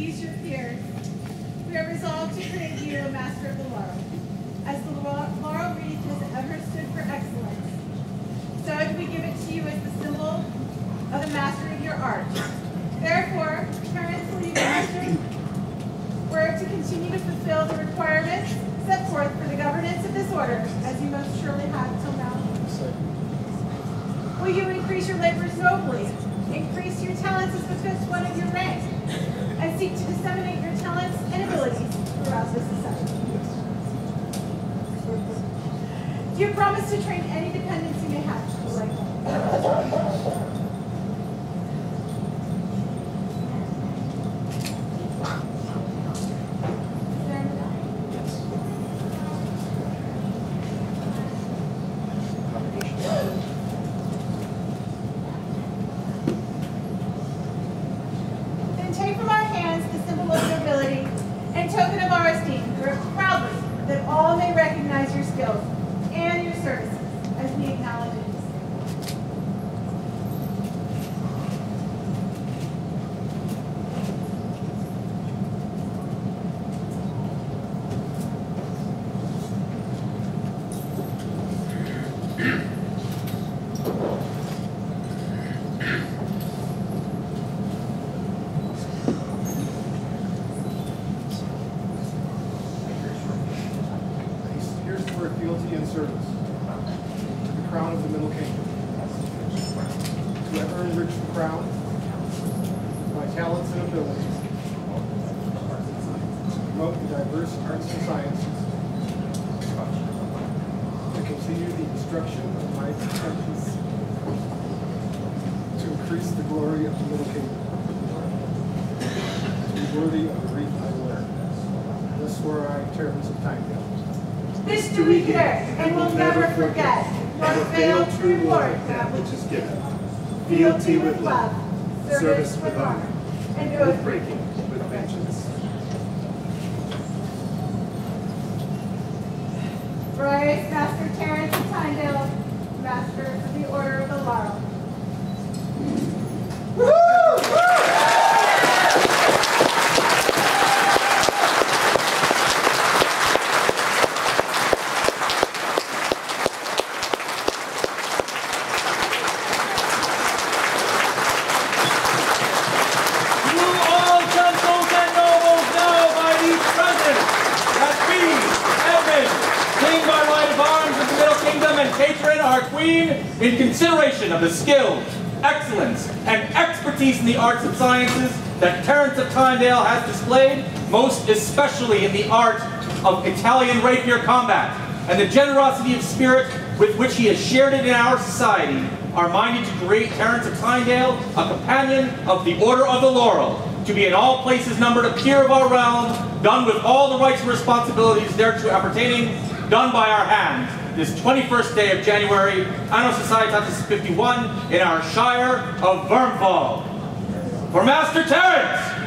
ease your fears, we are resolved to create you a master of the laurel. As the laurel wreath has ever stood for excellence, so we give it to you as the symbol of the mastery of your art. Therefore, parents, you master were to continue to fulfill the requirements set forth for the governance of this order, as you most surely have till now. Will you increase your labors nobly, increase your talents as befits one of your rank, and seek to disseminate your talents and abilities throughout the society? Do you promise to train any dependents you may have to the right way? Then take from our hands the symbol of nobility and token of our esteem, proudly that all may recognize your skills and your services as we acknowledge it. Here's for fealty and service to the crown of the Middle Kingdom. To have earned rich crown by talents and abilities. To promote the diverse arts and sciences. To continue the instruction of my apprentices. To increase the glory of the Middle Kingdom. To be worthy of the wreath I wear. Thus swear I, Terrance of Tynesdale. This do we care, and will never forget, nor fail to reward that which is given. fealty with love, service with honor, and oath breaking with vengeance. Bryce, Master Terrance Tynesdale, Master of the Order of the Laurel. You all gentles and nobles know by these present that we, Edmund, King by right of arms of the Middle Kingdom and Catherine, our Queen, in consideration of the skill, excellence, and expertise in the arts and sciences that Terrance of Tynesdale has displayed, most especially in the art of Italian rapier combat, and the generosity of spirit with which he has shared it in our society, are minded to create Terrance of Tynesdale a companion of the Order of the Laurel, to be in all places numbered a peer of our realm, done with all the rights and responsibilities thereto appertaining, done by our hands, this 21st day of January, Anno Societatis 51, in our Shire of Wurm Wald. For Master Terrance,